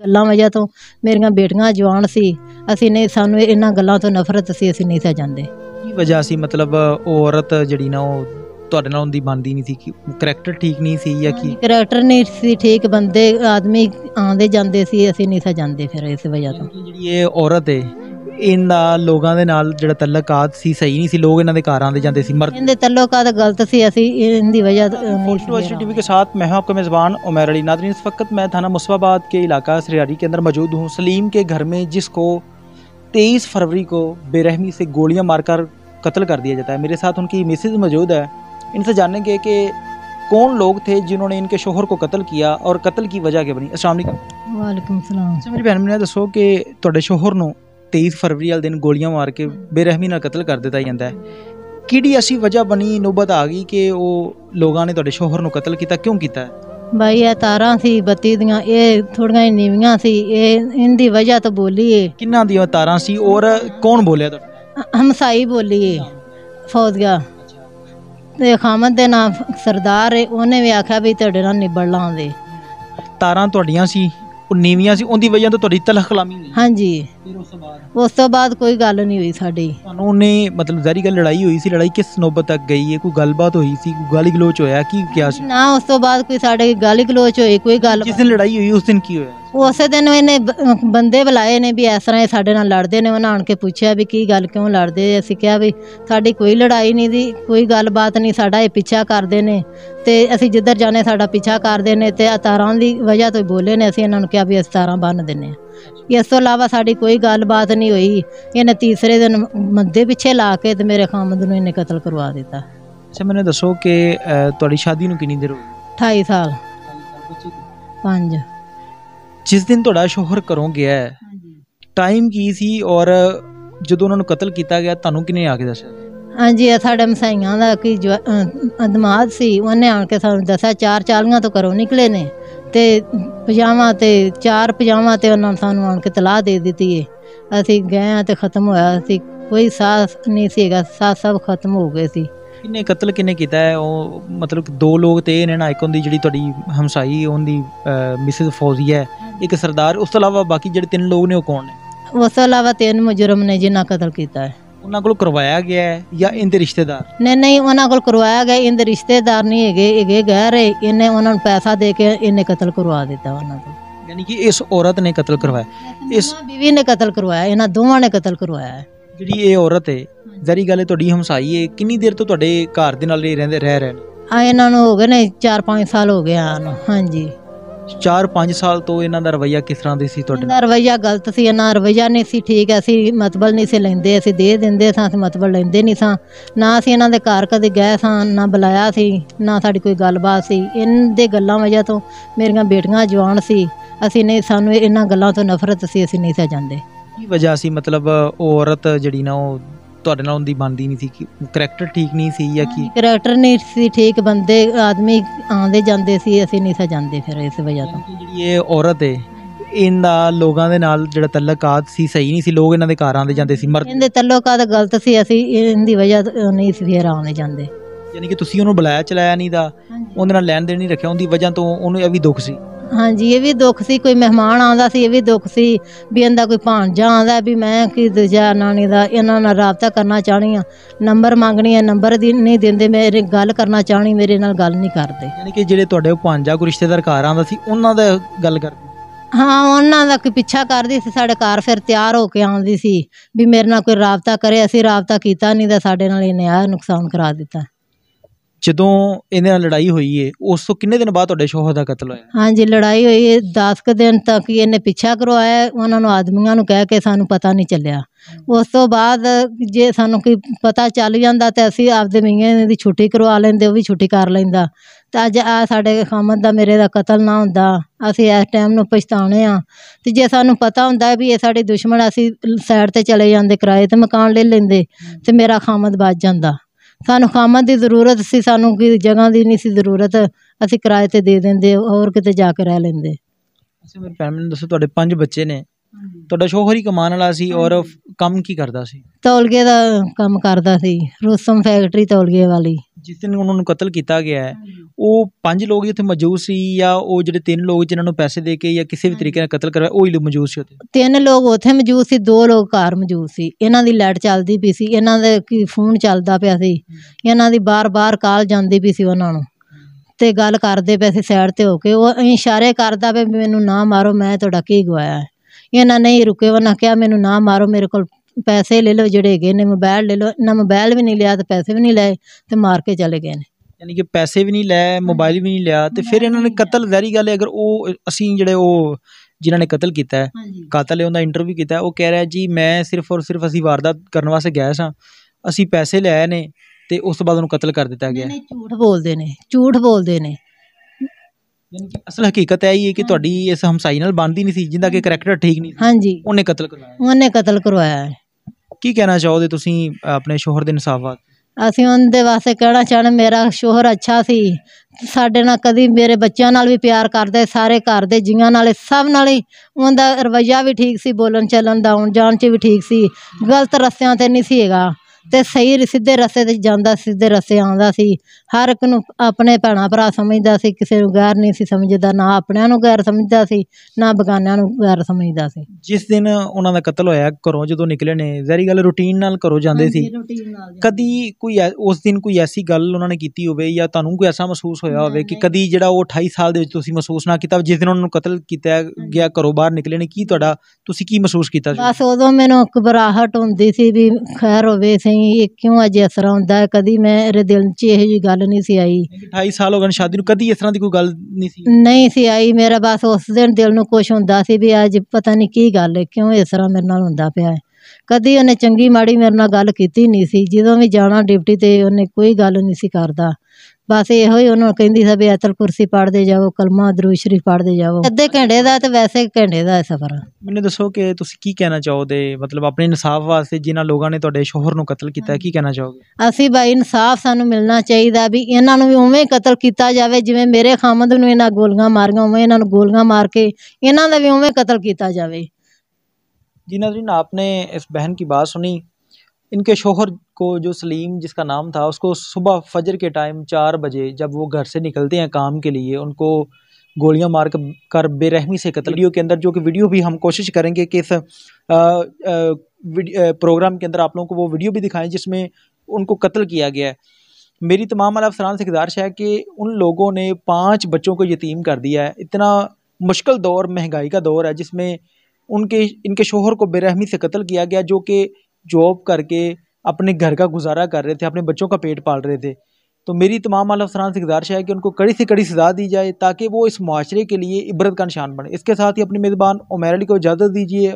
ਗੱਲਾਂ ਵਜ੍ਹਾ ਤੋਂ ਮੇਰੀਆਂ ਬੇਟੀਆਂ ਜਵਾਨ ਸੀ ਅਸੀਂ ਨਹੀਂ ਸਾਨੂੰ ਇਹਨਾਂ ਗੱਲਾਂ ਤੋਂ ਨਫ਼ਰਤ ਸੀ ਅਸੀਂ ਨਹੀਂ ਸਹਿ ਜਾਂਦੇ। ਕੀ ਵਜ੍ਹਾ ਸੀ? ਮਤਲਬ ਉਹ ਔਰਤ ਜਿਹੜੀ ਨਾ ਉਹ ਤੁਹਾਡੇ ਨਾਲ ਉਹਦੀ ਬਣਦੀ ਨਹੀਂ ਸੀ ਕਿ ਕਰੈਕਟਰ ਠੀਕ ਨਹੀਂ ਸੀ ਜਾਂ ਕੀ? ਕਰੈਕਟਰ ਨਹੀਂ ਸੀ ਠੀਕ ਬੰਦੇ ਆਦਮੀ ਆਉਂਦੇ ਜਾਂਦੇ ਸੀ ਅਸੀਂ ਨਹੀਂ ਸਹਿ ਜਾਂਦੇ ਫਿਰ ਇਸ ਵਜ੍ਹਾ ਤੋਂ। ਜਿਹੜੀ ਇਹ ਔਰਤ ਹੈ ਇਹਨਾਂ ਲੋਕਾਂ ਦੇ ਨਾਲ ਜਿਹੜਾ ਤਲਕਾਤ ਸੀ ਸਹੀ ਨਹੀਂ ਸੀ ਲੋਕ ਇਹਨਾਂ ਦੇ ਦੇ ਜਾਂਦੇ ਸੀ गलत के साथ मैं हूँ आपका मेज़बान उमैर अली नादरीन इस वक्त मैं थाना मुस्बाबाद के इलाका सरियारी के अंदर मौजूद हूँ सलीम के घर में जिसको 23 फरवरी को बेरहमी से गोलियाँ मारकर कत्ल कर दिया जाता है मेरे साथ उनकी मिसेज मौजूद है इनसे जानेंगे कि कौन लोग थे जिन्होंने इनके शोहर को कत्ल किया और कत्ल की वजह क्या बनी असलम वालेकुम सलाम भैन मैंने दसो कि थोड़े शोहर न 23 ਫਰਵਰੀ ਵਾਲੇ ਦਿਨ ਗੋਲੀਆਂ ਮਾਰ ਕੇ ਬੇਰਹਿਮੀ ਨਾਲ ਕਤਲ ਕਰ ਦਿੱਤਾ ਜਾਂਦਾ ਹੈ। ਕਿਹੜੀ ਐਸੀ ਵਜ੍ਹਾ ਬਣੀ ਨੋਬਤ ਆ ਗਈ ਕਿ ਉਹ ਲੋਕਾਂ ਨੇ ਤੁਹਾਡੇ ਸ਼ੋਹਰ ਨੂੰ ਕਤਲ ਕੀਤਾ ਕਿਉਂ ਕੀਤਾ ਹੈ? ਭਾਈ ਇਹ ਤਾਰਾਂ ਸੀ ਬੱਤੀ ਦੀਆਂ ਇਹ ਥੋੜੀਆਂ ਹੀ ਨੀਵੀਆਂ ਸੀ ਇਹ ਇਹਦੀ ਵਜ੍ਹਾ ਤੋਂ ਬੋਲੀ ਏ ਕਿੰਨਾਂ ਦੀਆਂ ਤਾਰਾਂ ਸੀ ਔਰ ਕੌਣ ਬੋਲਿਆ ਤੁਹਾਡੇ? ਹਮਸਾਈ ਬੋਲੀ ਏ ਫੌਜੀਆ। ਤੇ ਖਾਮਦ ਦੇ ਨਾਮ ਸਰਦਾਰ ਏ ਉਹਨੇ ਵੀ ਆਖਿਆ ਵੀ ਤੁਹਾਡੇ ਨਾਲ ਨਿਬੜ ਲਾਂਦੇ ਤਾਰਾਂ ਤੁਹਾਡੀਆਂ ਸੀ ਉਹ ਨੀਵੀਆਂ ਸੀ ਉਹਦੀ ਵਜ੍ਹਾ ਤੋਂ ਤੁਹਾਡੀ ਤਲਖ ਕਲਾਮੀ ਹੋਈ। ਹਾਂਜੀ। ਫਿਰ ਉਸ ਤੋਂ ਬਾਅਦ? ਉਸ ਤੋਂ ਬਾਅਦ ਕੋਈ ਗੱਲ ਨਹੀਂ ਹੋਈ ਸਾਡੀ। ਤੁਹਾਨੂੰ ਉਹਨੇ ਮਤਲਬ ਜ਼ਾਰੀ ਗੱਲ ਲੜਾਈ ਹੋਈ ਸੀ ਲੜਾਈ ਕਿਸ ਨੋਬਤ ਤੱਕ ਗਈ ਹੈ? ਕੋਈ ਗੱਲਬਾਤ ਹੋਈ ਸੀ ਕੋਈ ਗਾਲੀ ਗਲੋਚ ਹੋਇਆ? ਕੀ ਕਿਹਾ ਸੀ? ਨਾ ਉਸ ਤੋਂ ਬਾਅਦ ਕੋਈ ਸਾਡੇ ਗਾਲੀ ਗਲੋਚ ਹੋਈ ਕੋਈ ਗੱਲ ਜਿਸ ਦਿਨ ਲੜਾਈ ਹੋਈ ਉਸ ਦਿਨ ਕੀ ਹੋਇਆ? ਉਸੇ ਦਿਨ ਇਹਨੇ ਬ- ਬੰਦੇ ਬੁਲਾਏ ਨੇ ਵੀ ਇਸ ਤਰ੍ਹਾਂ ਇਹ ਸਾਡੇ ਨਾਲ ਲੜਦੇ ਨੇ ਉਹਨਾਂ ਆਣ ਕੇ ਪੁੱਛਿਆ ਵੀ ਕੀ ਗੱਲ ਕਿਉਂ ਲੜਦੇ ਅਸੀਂ ਕਿਹਾ ਵੀ ਸਾਡੀ ਕੋਈ ਲੜਾਈ ਨਹੀਂ ਦੀ ਕੋਈ ਗੱਲਬਾਤ ਨਹੀਂ ਸਾਡਾ ਇਹ ਪਿੱਛਾ ਕਰਦੇ ਨੇ। ਤੇ ਅਸੀਂ ਜਿੱਧਰ ਜਾਣੇ ਸਾਡਾ ਪਿੱਛਾ ਕਰਦੇ ਨੇ ਤੇ ਆਹ ਤਾਰਾਂ ਦੀ ਵਜ੍ਹਾ ਤੋਂ ਹੀ ਬੋਲੇ ਨੇ ਅਸੀਂ ਇਹਨਾਂ ਨੂੰ ਕਿਹਾ ਵੀ ਅਸੀਂ ਤਾਰਾਂ ਬੰਨ ਦਿੰਨੇ ਆ ਇਸ ਤੋਂ ਇਲਾਵਾ ਸਾਡੀ ਕੋਈ ਗੱਲਬਾਤ ਨਹੀਂ ਹੋਈ। ਇਹਨੇ ਤੀਸਰੇ ਦਿਨ ਮੰਦੇ ਪਿੱਛੇ ਲਾ ਕੇ ਤੇ ਮੇਰੇ ਖਾਮਦ ਨੂੰ ਇਹਨੇ ਕਤਲ ਕਰਵਾ ਦਿੱਤਾ। ਅੱਛਾ ਮੈਨੂੰ ਦੱਸੋ ਕਿ ਤੁਹਾਡੀ ਸ਼ਾਦੀ ਨੂੰ ਕਿੰਨੀ ਦੇਰ ਹੋ 28 ਸਾਲ। ਗਈ ਪੰਜ। ਜਿਸ ਦਿਨ ਤੁਹਾਡਾ ਸ਼ੋਹਰ ਘਰੋਂ ਗਿਆ ਹੈ ਟਾਈਮ ਕੀ ਸੀ ਔਰ ਜਦੋਂ ਉਹਨਾਂ ਨੂੰ ਕਤਲ ਕੀਤਾ ਗਿਆ ਤੁਹਾਨੂੰ ਕਿਨੇ ਆ ਕੇ ਦੱਸਿਆ? ਹਾਂਜੀ ਇਹ ਸਾਡੇ ਮਸਾਈਆਂ ਦਾ ਕੀ ਅਦਮਾਦ ਸੀ। ਉਹਨੇ ਆਣ ਕੇ ਸਾਨੂੰ ਦੱਸਿਆ ਚਾਰ ਚਾਲੀਆਂ ਤੋਂ ਘਰੋਂ ਨਿਕਲੇ ਨੇ ਤੇ ਪਜਾਮਾ ਤੇ ਚਾਰ ਪਜਾਮਾ ਤੇ ਉਹਨਾਂ ਸਾਨੂੰ ਆਣ ਕੇ ਤਲਾਹ ਦੇ ਦਿੱਤੀ ਏ। ਅਸੀਂ ਗਏ ਆ ਤੇ ਖਤਮ ਹੋਇਆ। ਸੀ ਕੋਈ ਸਾਹ ਨਹੀਂ ਸੀਗਾ ਸਾਹ ਸਭ ਖਤਮ ਹੋ ਗਏ ਸੀ। ਕਿੰਨੇ ਕਤਲ ਕਿੰਨੇ ਕੀਤਾ ਹੈ? ਉਹ ਮਤਲਬ ਦੋ ਲੋਕ ਤੇ ਇਹ ਨੇ ਨਾ ਇੱਕ ਹੁੰਦੀ ਜਿਹੜੀ ਤੁਹਾਡੀ ਹਮਸਾਈ ਉਹਦੀ ਮਿਸਿਸ ਫੌਜੀ ਹੈ ਇੱਕ ਸਰਦਾਰ ਉਸ ਤੋਂ ਇਲਾਵਾ ਬਾਕੀ ਜਿਹੜੇ ਤਿੰਨ ਲੋਕ ਨੇ ਉਹ ਕੌਣ ਨੇ? ਉਸ ਤੋਂ ਇਲਾਵਾ ਤਿੰਨ ਮੁਜਰਮ ਨੇ ਜਿਨ੍ਹਾਂ ਕਤਲ ਕੀਤਾ ਹੈ। ਉਹਨਾਂ ਕੋਲੋਂ ਕਰਵਾਇਆ ਗਿਆ ਹੈ ਜਾਂ ਇਹਦੇ ਰਿਸ਼ਤੇਦਾਰ? ਨਹੀਂ ਨਹੀਂ ਉਹਨਾਂ ਕੋਲ ਕਰਵਾਇਆ ਗਿਆ ਇਹਦੇ ਰਿਸ਼ਤੇਦਾਰ ਨਹੀਂ ਹੈਗੇ ਹੈਗੇ ਗਹਿਰ ਏ ਇਹਨੇ ਉਹਨਾਂ ਨੂੰ ਪੈਸਾ ਦੇ ਕੇ ਇਹਨੇ ਕਤਲ ਕਰਵਾ ਦਿੱਤਾ ਉਹਨਾਂ ਕੋਲ। ਯਾਨੀ ਕਿ ਇਸ ਔਰਤ ਨੇ ਕਤਲ ਕਰਵਾਇਆ। ਇਸ ਬੀਵੀ ਨੇ ਕਤਲ ਕਰਵਾਇਆ ਇਹਨਾਂ ਦੋਵਾਂ ਨੇ ਕਤਲ ਕਰਵਾਇਆ ਹੈ। ਜਿਹੜੀ ਇਹ ਔਰਤ ਹੈ ਜ਼ਰੀ ਗੱਲ ਹੈ ਤੁਹਾਡੀ ਹਮਸਾਈ ਹੈ ਕਿੰਨੀ ਦੇਰ ਤੋਂ ਤੁਹਾਡੇ ਘਰ ਦੇ ਨਾਲ ਇਹ ਰਹਿੰਦੇ ਰਹਿ ਰਹੇ ਨੇ? ਆ ਇਹਨਾਂ ਨੂੰ ਹੋ ਗਏ ਨੇ 4-5 ਸਾਲ ਹੋ ਗਏ ਆ ਨੂੰ ਹਾਂਜੀ। 4-5 ਸਾਲ ਤੋਂ ਇਹਨਾਂ ਦਾ ਰਵਈਆ ਕਿਸ ਤਰ੍ਹਾਂ ਦੇ ਸੀ ਤੁਹਾਡੇ ਨਾਲ ਰਵਈਆ ਗਲਤ ਸੀ ਇਹਨਾਂ ਰਵਈਆ ਨਹੀਂ ਸੀ ਠੀਕ ਅਸੀਂ ਮਤਬਲ ਨਹੀਂ ਸੀ ਲੈਂਦੇ ਅਸੀਂ ਦੇ ਦਿੰਦੇ ਸਾਂ ਅਸੀਂ ਮਤਬਲ ਲੈਂਦੇ ਨਹੀਂ ਸਾਂ। ਨਾ ਅਸੀਂ ਇਹਨਾਂ ਦੇ ਘਰ ਕਦੇ ਗਏ ਸਾਂ ਨਾ ਬੁਲਾਇਆ ਸੀ ਨਾ ਸਾਡੀ ਕੋਈ ਗੱਲਬਾਤ ਸੀ। ਇਹਨਾਂ ਦੇ ਗੱਲਾਂ ਵਜ੍ਹਾ ਤੋਂ ਮੇਰੀਆਂ ਬੇਟੀਆਂ ਜਵਾਨ ਸੀ ਅਸੀਂ ਨਹੀਂ ਸਾਨੂੰ ਇਹਨਾਂ ਗੱਲਾਂ ਤੋਂ ਨਫ਼ਰਤ ਸੀ ਅਸੀਂ ਨਹੀਂ ਸਹਿ ਜਾਂਦੇ। ਕੀ ਵਜ੍ਹਾ ਸੀ? ਮਤਲਬ ਉਹ ਔਰਤ ਜਿਹੜੀ ਨਾ ਉਹ ਤੁਹਾਡੇ ਨਾਲ ਉਹਦੀ ਬਣਦੀ ਨਹੀਂ ਸੀ ਕਿ ਕੈਰੈਕਟਰ ਠੀਕ ਨਹੀਂ ਸੀ ਜਾਂ ਕੀ? ਕੈਰੈਕਟਰ ਨਹੀਂ ਸੀ ਠੀਕ ਬੰਦੇ ਆਦਮੀ ਆਉਂਦੇ ਜਾਂਦੇ ਸੀ ਅਸੀਂ ਨਹੀਂ ਸਾ ਜਾਂਦੇ ਫਿਰ ਇਸ ਵਜ੍ਹਾ ਤੋਂ। ਜਿਹੜੀ ਇਹ ਔਰਤ ਹੈ ਇਹਨਾਂ ਲੋਕਾਂ ਦੇ ਨਾਲ ਜਿਹੜਾ ਤਲਕਾਤ ਸੀ ਸਹੀ ਨਹੀਂ ਸੀ ਲੋਕ ਇਹਨਾਂ ਦੇ ਘਰਾਂ ਦੇ ਜਾਂਦੇ ਸੀ ਮਰਦ ਇਹਦੇ ਤਲਕਾਤ ਗਲਤ ਸੀ ਅਸੀਂ ਇਹਦੀ ਵਜ੍ਹਾ ਨਹੀਂ ਸੀ ਫੇਰ ਆਉਂਦੇ ਜਾਂਦੇ। ਯਾਨੀ ਕਿ ਤੁਸੀਂ ਉਹਨੂੰ ਬੁਲਾਇਆ ਚਲਾਇਆ ਨਹੀਂ ਦਾ ਉਹਦੇ ਨਾਲ ਲੈਣ ਦੇਣ ਨਹੀਂ ਰੱਖਿਆ ਉਹਦੀ ਵਜ੍ਹਾ ਤੋਂ ਉਹਨੂੰ ਇਹ ਵੀ ਦੁੱਖ ਸੀ। ਹਾਂਜੀ ਇਹ ਵੀ ਦੁੱਖ ਸੀ ਕੋਈ ਮਹਿਮਾਨ ਆਉਂਦਾ ਸੀ ਇਹ ਵੀ ਦੁੱਖ ਸੀ ਵੀ ਇਹਦਾ ਕੋਈ ਭਾਣਜਾ ਆਉਂਦਾ ਵੀ ਮੈਂ ਕੀ ਦੂਜਾ ਨਾਨੀ ਦਾ ਇਹਨਾਂ ਨਾਲ ਰਾਬਤਾ ਕਰਨਾ ਚਾਹਣੀ ਆ ਨੰਬਰ ਮੰਗਣੀ ਆ ਨੰਬਰ ਦੀ ਨਹੀਂ ਦਿੰਦੇ ਮੇਰੇ ਗੱਲ ਕਰਨਾ ਚਾਹਣੀ ਮੇਰੇ ਨਾਲ ਗੱਲ ਨਹੀਂ ਕਰਦੇ। ਯਾਨੀ ਕਿ ਜਿਹੜੇ ਤੁਹਾਡੇ ਭਾਂਜਾ ਕੋਈ ਰਿਸ਼ਤੇਦਾਰ ਘਰ ਆਉਂਦਾ ਸੀ ਉਹਨਾਂ ਦਾ ਗੱਲ ਕਰਦੇ ਹਾਂ? ਉਹਨਾਂ ਦਾ ਕੋਈ ਪਿੱਛਾ ਕਰਦੀ ਸੀ ਸਾਡੇ ਘਰ ਫਿਰ ਤਿਆਰ ਹੋ ਕੇ ਆਉਂਦੀ ਸੀ ਵੀ ਮੇਰੇ ਨਾਲ ਕੋਈ ਰਾਬਤਾ ਕਰੇ ਅਸੀਂ ਰਾਬਤਾ ਕੀਤਾ ਨਹੀਂ ਤਾਂ ਸਾਡੇ ਨਾਲ ਇਹਨੇ ਆ ਨੁਕਸਾਨ ਕਰਾ ਦਿੱਤਾ। ਜਦੋਂ ਇਹਦੇ ਨਾਲ ਲੜਾਈ ਹੋਈ ਏ, ਉਸ ਤੋਂ ਕਿੰਨੇ ਦਿਨ ਬਾਅਦ ਤੁਹਾਡੇ ਸ਼ੋਹਰ ਦਾ ਕਤਲ ਹੋਇਆ? ਹਾਂਜੀ, ਲੜਾਈ ਹੋਈ 10 ਕੁ ਦਿਨ ਤੱਕ ਹੀ ਇਹਨੇ ਪਿੱਛਾ ਕਰਵਾਇਆ, ਉਹਨਾਂ ਨੂੰ ਆਦਮੀਆਂ ਨੂੰ ਕਹਿ ਕੇ ਸਾਨੂੰ ਪਤਾ ਨਹੀਂ ਚੱਲਿਆ। ਉਸ ਤੋਂ ਬਾਅਦ ਜੇ ਸਾਨੂੰ ਕੋਈ ਪਤਾ ਚੱਲ ਜਾਂਦਾ ਤੇ ਅਸੀਂ ਆਪਦੇ ਮੀਆਂ ਦੀ ਛੁੱਟੀ ਕਰਵਾ ਲੈਂਦੇ, ਉਹ ਵੀ ਛੁੱਟੀ ਕਰ ਲੈਂਦਾ। ਤੇ ਅੱਜ ਆ ਸਾਡੇ ਖਾਮਦ ਦਾ ਮੇਰੇ ਦਾ ਕਤਲ ਨਾ ਹੁੰਦਾ, ਅਸੀਂ ਇਸ ਟਾਈਮ ਨੂੰ ਪਛਤਾਉਣੇ ਆ। ਤੇ ਜੇ ਸਾਨੂੰ ਪਤਾ ਹੁੰਦਾ ਵੀ ਇਹ ਸਾਡੇ ਦੁਸ਼ਮਣ ਅਸੀਂ ਸਾਈਡ ਤੇ ਚਲੇ ਜਾਂਦੇ, ਕਿਰਾਏ ਤੇ ਮਕਾਨ ਲੈ ਲੈਂਦੇ, ਤੇ ਮੇਰਾ ਖਾਮਦ ਬਚ ਜਾਂਦਾ। ਸਾਨੂੰ ਖਾਮਦ ਦੀ ਜ਼ਰੂਰਤ ਸੀ ਸਾਨੂੰ ਕੋਈ ਜਗ੍ਹਾ ਦੀ ਨਹੀਂ ਸੀ ਜ਼ਰੂਰਤ। ਅਸੀਂ ਕਿਰਾਏ ਤੇ ਦੇ ਦਿੰਦੇ ਹੋਰ ਕਿਤੇ ਜਾ ਕੇ ਰਹਿ ਲੈਂਦੇ। ਅੱਛਾ ਮੇਰੇ ਭੈਣ ਮੈਨੂੰ ਦੱਸੋ ਤੁਹਾਡੇ ਪੰਜ ਬੱਚੇ ਨੇ। ਤੁਹਾਡਾ ਸ਼ੋਹਰ ਹੀ ਕਮਾਉਣ ਵਾਲਾ ਸੀ ਔਰ ਕੰਮ ਕੀ ਕਰਦਾ ਸੀ? ਤੌਲਗੇ ਦਾ ਕੰਮ ਕਰਦਾ ਸੀ ਰੋਸਮ ਫੈਕਟਰੀ ਤੌਲਗੇ ਵਾਲੀ। ਜਿਸ ਦਿਨ ਉਹਨਾਂ ਨੂੰ ਕਤਲ ਕੀਤਾ ਗਿਆ ਹੈ ਉਹ ਪੰਜ ਲੋਕ ਜਿੱਥੇ ਮੌਜੂਦ ਸੀ ਜਾਂ ਉਹ ਜਿਹੜੇ ਤਿੰਨ ਲੋਕ ਜਿਨ੍ਹਾਂ ਨੂੰ ਪੈਸੇ ਦੇ ਕੇ ਜਾਂ ਕਿਸੇ ਵੀ ਤਰੀਕੇ ਨਾਲ ਕਤਲ ਕਰਵਾਇਆ ਉਹ ਹੀ ਲੋਕ ਮੌਜੂਦ ਸੀ ਉੱਥੇ? ਤਿੰਨ ਲੋਕ ਉੱਥੇ ਮੌਜੂਦ ਸੀ ਦੋ ਲੋਕ ਘਰ ਮੌਜੂਦ ਸੀ। ਇਹਨਾਂ ਦੀ ਲਾਈਟ ਚੱਲਦੀ ਪਈ ਸੀ ਇਹਨਾਂ ਦੇ ਕੀ ਫੋਨ ਚੱਲਦਾ ਪਿਆ ਸੀ। ਇਹਨਾਂ ਦੀ ਬਾਰ-ਬਾਰ ਕਾਲ ਜਾਂਦੀ ਪਈ ਸੀ ਉਹਨਾਂ ਨੂੰ। ਤੇ ਗੱਲ ਕਰਦੇ ਪਏ ਸੀ ਸਾਈਡ ਤੇ ਹੋ ਕੇ ਉਹ ਇਸ਼ਾਰੇ ਕਰਦਾ ਵੀ ਮੈਨੂੰ ਨਾ ਮਾਰੋ ਮੈਂ ਤੁਹਾਡਾ ਕੀ ਗਵਾਇਆ। ਇਹਨਾਂ ਨਹੀਂ ਰੁਕੇ ਉਹਨਾਂ ਕਿਹਾ ਮੈਨੂੰ ਨਾ ਮਾਰੋ ਮੇਰੇ ਕੋਲ ਪੈਸੇ ਲੈ ਲਓ ਜਿਹੜੇ ਹੈਗੇ ਨੇ ਮੋਬਾਈਲ ਲੈ ਲਓ ਨਾ ਮੋਬਾਈਲ ਵੀ ਨਹੀਂ ਲਿਆ ਤੇ ਪੈਸੇ ਵੀ ਨਹੀਂ ਲਏ ਤੇ ਮਾਰ ਕੇ ਚਲੇ ਗਏ ਨੇ। ਯਾਨੀ ਕਿ ਪੈਸੇ ਵੀ ਨਹੀਂ ਲੈ ਮੋਬਾਈਲ ਵੀ ਨਹੀਂ ਲਿਆ ਤੇ ਫਿਰ ਇਹਨਾਂ ਨੇ ਕਤਲ ਜ਼ਹਿਰੀ ਗੱਲ ਹੈ ਅਗਰ ਉਹ ਅਸੀਂ ਜਿਹੜੇ ਉਹ ਜਿਨ੍ਹਾਂ ਨੇ ਕਤਲ ਕੀਤਾ ਹੈ ਕਾਤਲ ਹੈ ਉਹਦਾ ਇੰਟਰਵਿਊ ਕੀਤਾ ਉਹ ਕਹਿ ਰਿਹਾ ਜੀ ਮੈਂ ਸਿਰਫ ਔਰ ਸਿਰਫ ਅਸੀਂ ਵਾਰਦਾਤ ਕਰਨ ਵਾਸਤੇ ਗਏ ਸਾਂ ਅਸੀਂ ਪੈਸੇ ਲੈ ਆਏ ਨੇ ਤੇ ਉਸ ਤੋਂ ਬਾਅਦ ਉਹਨੂੰ ਕਤਲ ਕਰ ਦਿੱਤਾ ਗਿਆ ਨਹੀਂ ਝੂਠ ਬੋਲਦੇ ਨੇ ਝੂਠ ਬੋਲਦੇ ਨੇ। ਯਾਨੀ ਕਿ ਅਸਲ ਹਕੀਕਤ ਇਹ ਹੀ ਹੈ ਕਿ ਤੁਹਾਡੀ ਇਸ ਹਮਸਾਈ ਨਾਲ ਬਣਦੀ ਨਹੀਂ ਸੀ ਜਿੰਦਾ ਕਿ ਕਰੈਕਟਰ ਠੀਕ ਨਹੀਂ ਸੀ। ਹਾਂਜੀ। ਉਹਨੇ ਕਤਲ ਕਰਵਾਇਆ ਉਹਨੇ ਕਤਲ ਕਰਵਾਇਆ ਹੈ। ਕੀ ਕਹਿਣਾ ਚਾਹੋਗੇ ਤੁਸੀਂ ਆਪਣੇ ਸ਼ੋਹਰ ਦੇ ਇਨਸਾਫ ਵਾਸਤੇ? ਅਸੀਂ ਉਹਦੇ ਵਾਸਤੇ ਕਹਿਣਾ ਚਾਹੁੰਦੇ ਮੇਰਾ ਸ਼ੋਹਰ ਅੱਛਾ ਸੀ। ਸਾਡੇ ਨਾਲ ਕਦੀ ਮੇਰੇ ਬੱਚਿਆਂ ਨਾਲ ਵੀ ਪਿਆਰ ਕਰਦਾ ਸਾਰੇ ਘਰ ਦੇ ਜੀਆਂ ਨਾਲ ਸਭ ਨਾਲ ਹੀ ਉਹਦਾ ਰਵੱਈਆ ਵੀ ਠੀਕ ਸੀ ਬੋਲਣ ਚੱਲਣ ਦਾ ਆਉਣ ਜਾਣ 'ਚ ਵੀ ਠੀਕ ਸੀ। ਗਲਤ ਰਸਤਿਆਂ ਤੇ ਨਹੀਂ ਸੀ ਹੈਗਾ। ਤੇ ਸਹੀ ਸਿੱਧੇ ਰਸਤੇ ਤੇ ਜਾਂਦਾ ਸਿੱਧੇ ਰਸਤੇ ਆਉਂਦਾ ਸੀ। ਹਰ ਇੱਕ ਨੂੰ ਆਪਣੇ ਭੈਣਾਂ ਭਰਾ ਸਮਝਦਾ ਸੀ ਕਿਸੇ ਨੂੰ ਗੈਰ ਨਹੀਂ ਸੀ ਸਮਝਦਾ ਨਾ ਆਪਣਿਆਂ ਨੂੰ ਗੈਰ ਸਮਝਦਾ ਸੀ ਨਾ ਬਗਾਨਿਆਂ ਨੂੰ ਗੈਰ ਸਮਝਦਾ ਸੀ। ਜਿਸ ਦਿਨ ਉਹਨਾਂ ਦਾ ਕਤਲ ਹੋਇਆ ਘਰੋਂ ਜਦੋਂ ਨਿਕਲੇ ਨੇ ਜ਼ਹਿਰੀ ਗੱਲ ਰੂਟੀਨ ਨਾਲ ਘਰੋਂ ਜਾਂਦੇ ਸੀ। ਕਦੀ ਕੋਈ ਐ- ਉਸ ਦਿਨ ਕੋਈ ਐਸੀ ਗੱਲ ਉਹਨਾਂ ਨੇ ਕੀਤੀ ਹੋਵੇ ਜਾਂ ਤੁਹਾਨੂੰ ਕੋਈ ਐਸਾ ਮਹਿਸੂਸ ਹੋਇਆ ਹੋਵੇ ਕਿ ਨਹੀਂ। ਕਦੀ ਜਿਹੜਾ ਉਹ 28 ਸਾਲ ਦੇ ਵਿੱਚ ਤੁਸੀਂ ਮਹਿਸੂਸ ਨਾ ਕੀਤਾ ਜਿਸ ਦਿਨ ਉਹਨਾਂ ਨੂੰ ਕਤਲ ਕੀਤਾ ਗਿਆ ਘਰੋਂ ਬਾਹਰ ਨਿਕਲੇ ਨੇ ਕੀ ਤੁਹਾਡਾ ਤੁਸੀਂ ਕੀ ਮਹਿਸੂਸ ਕੀਤਾ ਸੀ? ਬਸ ਉਦੋਂ ਮੈਨੂੰ ਘਬਰਾਹਟ ਹੁੰਦੀ ਸੀ ਵੀ ਖੈਰ ਹੋਵੇ ਸਹੀ ਇਹ ਕਿਉਂ ਅਜੇ ਇਸ ਤਰ੍ਹਾਂ ਹੁੰਦਾ ਹੈ? ਕਦੀ ਮੇਰੇ ਦਿਲ 'ਚ ਇਹੋ ਜਿਹੀ ਗੱਲ ਨਹੀਂ ਸੀ ਆਈ। 28 ਸਾਲ ਹੋ ਗਏ ਨੇ ਸ਼ਾਦੀ ਨੂੰ ਕਦੀ ਇਸ ਤਰ੍ਹਾਂ ਦੀ ਕੋਈ ਗੱਲ ਨਹੀਂ ਸੀ? ਨਹੀਂ ਸੀ ਆਈ ਮੇਰਾ ਬਸ ਉਸ ਦਿਨ ਦਿਲ ਨੂੰ ਕੁਛ ਹੁੰਦਾ ਸੀ ਵੀ ਅੱਜ ਪਤਾ ਨਹੀਂ ਕੀ ਗੱਲ ਹੈ ਕਿਉਂ ਇਸ ਤਰ੍ਹਾਂ ਮੇਰੇ ਨਾਲ ਹੁੰਦਾ ਪਿਆ ਹੈ। ਕਦੀ ਉਹਨੇ ਚੰਗੀ ਮਾੜੀ ਮੇਰੇ ਨਾਲ ਗੱਲ ਕੀਤੀ ਨਹੀਂ ਸੀ ਜਦੋਂ ਵੀ ਜਾਣਾ ਡਿਊਟੀ ਤੇ ਉਹਨੇ ਕੋਈ ਗੱਲ ਨਹੀਂ ਸੀ ਕਰਦਾ। ਬਸ ਇਹੋ ਹੀ ਉਹਨੂੰ ਕਹਿੰਦੀ ਸੀ ਵੀ ਅਤਲ ਕੁਰਸੀ ਪੜ੍ਹਦੇ ਜਾਓ ਕਲਮਾ ਦਰੂਦ ਸ਼ਰੀਫ ਪੜ੍ਹਦੇ ਜਾਓ ਅੱਧੇ ਘੰਟੇ ਦਾ ਤੇ ਵੈਸੇ ਘੰਟੇ ਦਾ ਹੈ ਸਫ਼ਰ ਮੈਨੂੰ ਦੱਸੋ ਕਿ ਤੁਸੀਂ ਕੀ ਕਹਿਣਾ ਚਾਹੋਗੇ ਮਤਲਬ ਆਪਣੇ ਇਨਸਾਫ ਵਾਸਤੇ ਜਿਨ੍ਹਾਂ ਲੋਕਾਂ ਨੇ ਤੁਹਾਡੇ ਸ਼ੋਹਰ ਨੂੰ ਕਤਲ ਕੀਤਾ ਹੈ, ਕੀ ਕਹਿਣਾ ਚਾਹੋਗੇ ਅਸੀਂ ਬਾਈ ਇਨਸਾਫ ਸਾਨੂੰ ਮਿਲਣਾ ਚਾਹੀਦਾ ਵੀ ਇਹਨਾਂ ਨੂੰ ਵੀ ਉਵੇਂ ਹੀ ਕਤਲ ਕੀਤਾ ਜਾਵੇ ਜਿਵੇਂ ਮੇਰੇ ਖਾਮਦ ਨੂੰ ਇਹਨਾਂ ਗੋਲੀਆਂ ਮਾਰੀਆਂ ਉਵੇਂ ਇਹਨਾਂ ਨੂੰ ਗੋਲੀਆਂ ਮਾਰ ਕੇ ਇਹਨਾਂ ਦਾ ਵੀ ਉਵੇਂ ਕਤਲ ਕੀਤਾ ਜਾਵੇ जी नाजरीन आपने इस बहन की बात सुनी इनके शोहर को जो सलीम जिसका नाम था, उसको सुबह फजर के टाइम चार बजे जब वो घर से निकलते हैं काम के लिए, उनको गोलियाँ मार कर बेरहमी से कत्ल। वीडियो के अंदर जो कि वीडियो भी हम कोशिश करेंगे कि इस प्रोग्राम के अंदर आप लोगों को वो वीडियो भी दिखाएँ जिसमें उनको कत्ल किया गया है। मेरी तमाम अला अफसरान से गुजारिश है कि उन लोगों ने पाँच बच्चों को यतीम कर दिया है। इतना मुश्किल दौर, महँगाई का दौर है जिसमें उनके, इनके शोहर को बेरहमी से कत्ल किया गया जो कि जॉब करके अपने घर का गुजारा कर रहे थे, अपने बच्चों का पेट पाल रहे थे। तो मेरी तमाम आला अफसरान से गुजारिश है कि उनको कड़ी से कड़ी सज़ा दी जाए, ताकि वो इस माशरे के लिए इबरत का निशान बने। इसके साथ ही अपनी मेज़बान उमैर अली को इजाज़त दीजिए।